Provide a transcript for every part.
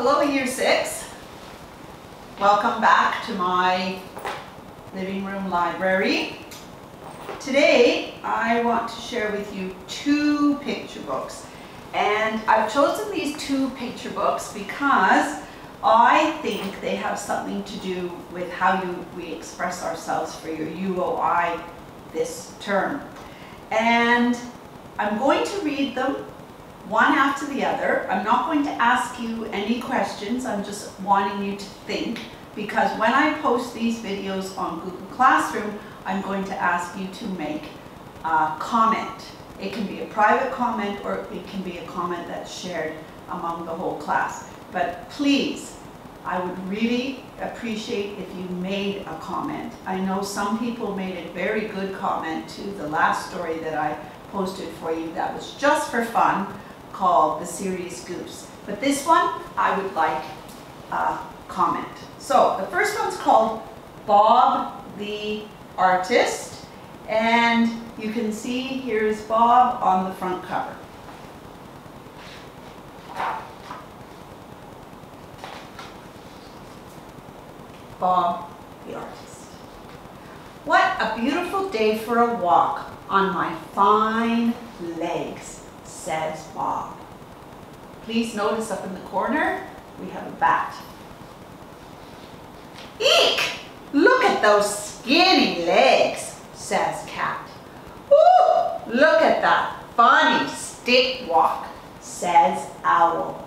Hello Year 6. Welcome back to my living room library. Today I want to share with you two picture books and I've chosen these two picture books because I think they have something to do with how you, we express ourselves for your UOI this term. And I'm going to read them one after the other. I'm not going to ask you any questions. I'm just wanting you to think because when I post these videos on Google Classroom, I'm going to ask you to make a comment. It can be a private comment or it can be a comment that's shared among the whole class. But please, I would really appreciate if you made a comment. I know some people made a very good comment to the last story that I posted for you that was just for fun called The Serious Goose. But this one, I would like a comment. So the first one's called Bob the Artist. And you can see here's Bob on the front cover. Bob the artist. What a beautiful day for a walk on my fine legs, says Bob. Please notice up in the corner, we have a bat. Eek! Look at those skinny legs, says Cat. Ooh, look at that funny stick walk, says Owl.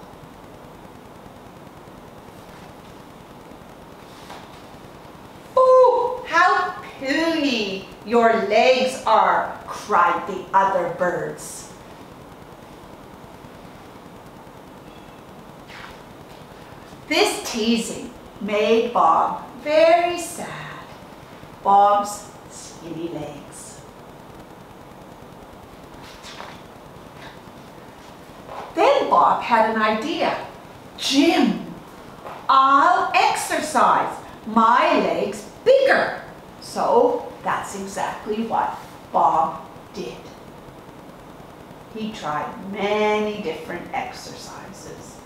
Ooh, how puny your legs are, cried the other birds. This teasing made Bob very sad. Bob's skinny legs. Then Bob had an idea. Gym, I'll exercise my legs bigger. So that's exactly what Bob did. He tried many different exercises.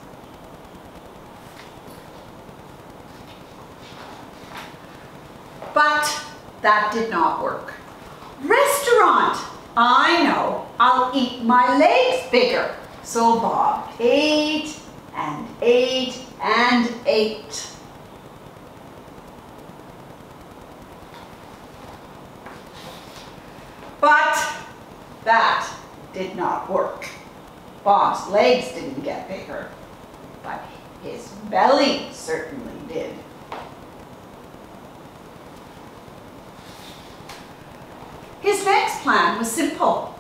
But that did not work. Restaurant! I know, I'll eat my legs bigger. So Bob ate and ate and ate. But that did not work. Bob's legs didn't get bigger, but his belly certainly did. His next plan was simple.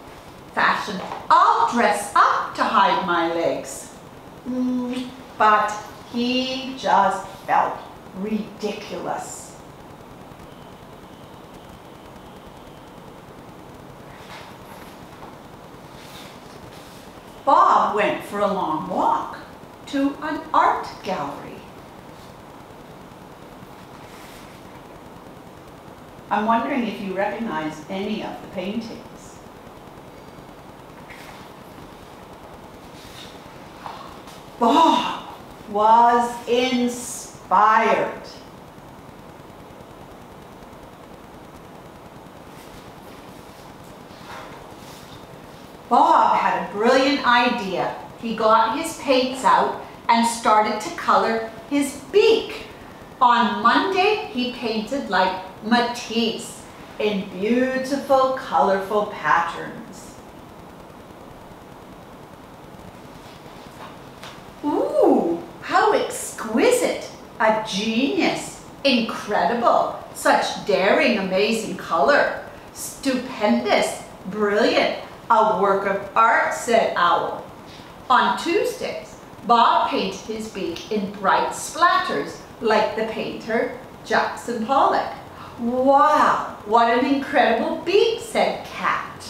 Fashion, I'll dress up to hide my legs. But he just felt ridiculous. Bob went for a long walk to an art gallery. I'm wondering if you recognize any of the paintings. Bob was inspired. Bob had a brilliant idea. He got his paints out and started to color his beak. On Monday, he painted like Matisse in beautiful, colorful patterns. Ooh, how exquisite! A genius! Incredible! Such daring, amazing color! Stupendous! Brilliant! A work of art, said Owl. On Tuesdays, Bob painted his beak in bright splatters like the painter Jackson Pollock. Wow, what an incredible beak, said Cat.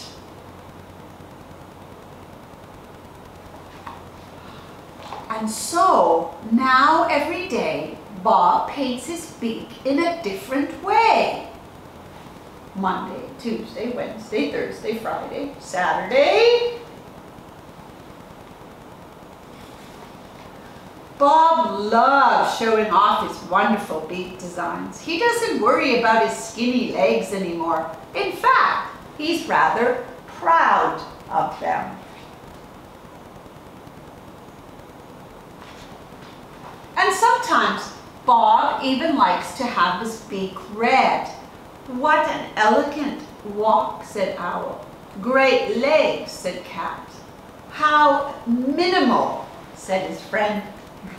And so, now every day, Bob paints his beak in a different way. Monday, Tuesday, Wednesday, Thursday, Friday, Saturday. Bob loves showing off his wonderful beak designs. He doesn't worry about his skinny legs anymore. In fact, he's rather proud of them. And sometimes Bob even likes to have his beak red. What an elegant walk, said Owl. Great legs, said Cat. How minimal, said his friend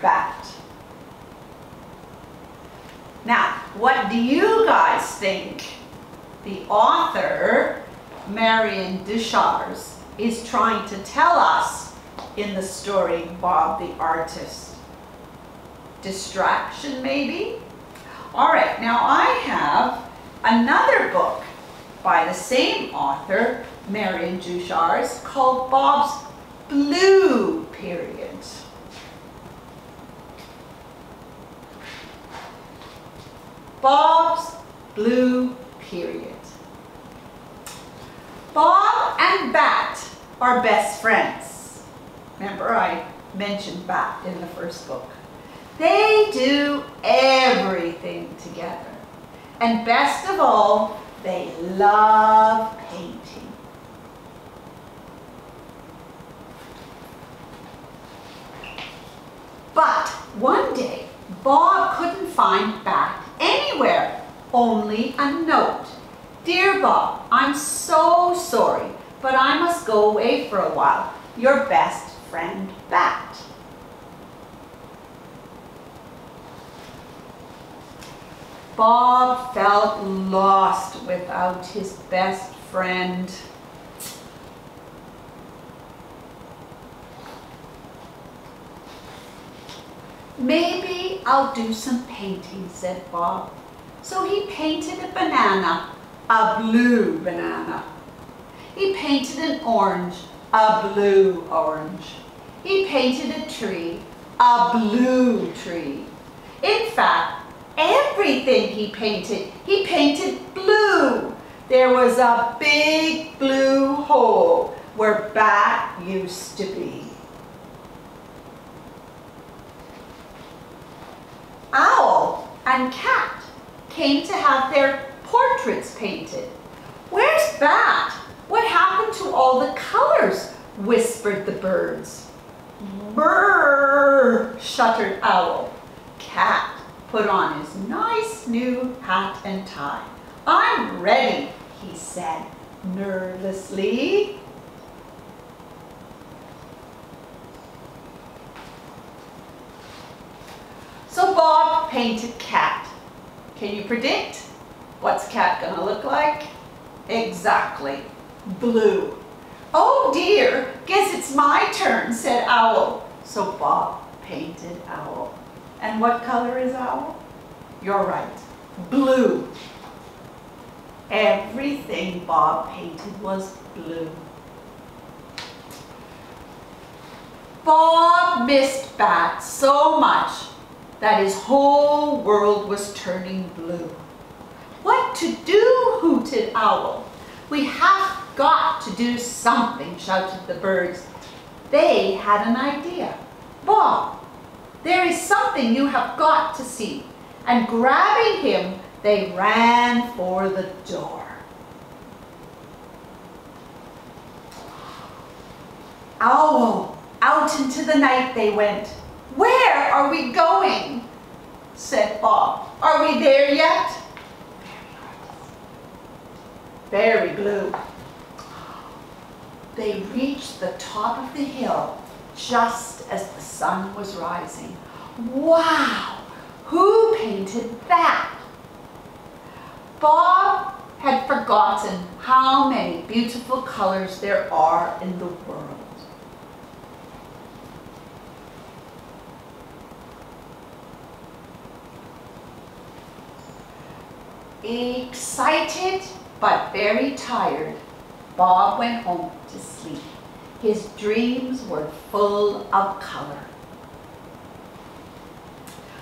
Bat. Now, what do you guys think? The author, Marion Deuchars, is trying to tell us in the story Bob the Artist. Distraction, maybe? All right, now I have another book by the same author, Marion Deuchars, called Bob's Blue Period. Bob's Blue Period. Bob and Bat are best friends. Remember I mentioned Bat in the first book. They do everything together. And best of all, they love painting. But one day, Bob couldn't find Bat anywhere, only a note. Dear Bob, I'm so sorry, but I must go away for a while. Your best friend, Bat. Bob felt lost without his best friend. Maybe I'll do some painting, said Bob. So he painted a banana, a blue banana. He painted an orange, a blue orange. He painted a tree, a blue tree. In fact, everything he painted, he painted blue. There was a big blue hole where Bat used to be. Owl and Cat came to have their portraits painted. Where's Bat? What happened to all the colors? whispered the birds. Brrr, shuddered Owl. Cat put on his nice new hat and tie. I'm ready, he said nervously. So Bob painted Cat. Can you predict? What's Cat gonna look like? Exactly, blue. Oh dear, guess it's my turn, said Owl. So Bob painted Owl. And what color is Owl? You're right, blue. Everything Bob painted was blue. Bob missed Bat so much that his whole world was turning blue. What to do, hooted Owl. We have got to do something, shouted the birds. They had an idea. Bob, there is something you have got to see. And grabbing him, they ran for the door. Owl, out into the night they went. Where are we going? said Bob. Are we there yet? Very blue. They reached the top of the hill just as the sun was rising. Wow! Who painted that? Bob had forgotten how many beautiful colors there are in the world. Excited but very tired, Bob went home to sleep. His dreams were full of color.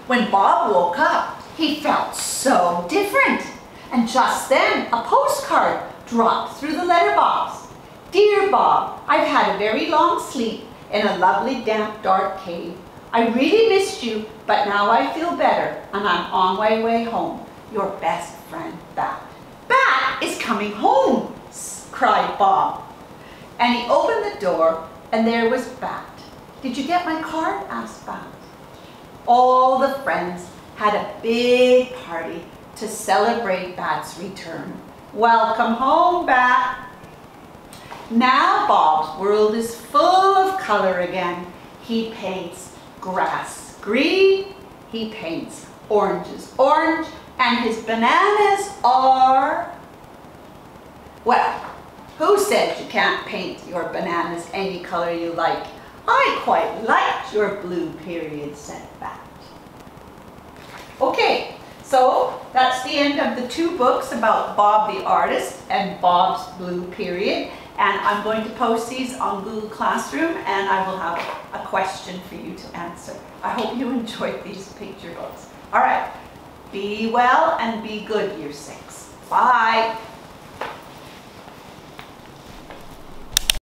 When Bob woke up, he felt so different. And just then, a postcard dropped through the letterbox. Dear Bob, I've had a very long sleep in a lovely damp dark cave. I really missed you, but now I feel better and I'm on my way home. Your best friend, Bat. Bat is coming home, cried Bob. And he opened the door and there was Bat. Did you get my card? asked Bat. All the friends had a big party to celebrate Bat's return. Welcome home, Bat. Now Bob's world is full of color again. He paints grass green, he paints oranges orange, and his bananas are, well, who said you can't paint your bananas any color you like? I quite liked your blue period, said Bat. Okay, so that's the end of the two books about Bob the artist and Bob's blue period. And I'm going to post these on Google Classroom and I will have a question for you to answer. I hope you enjoyed these picture books. All right, be well and be good, year six. Bye.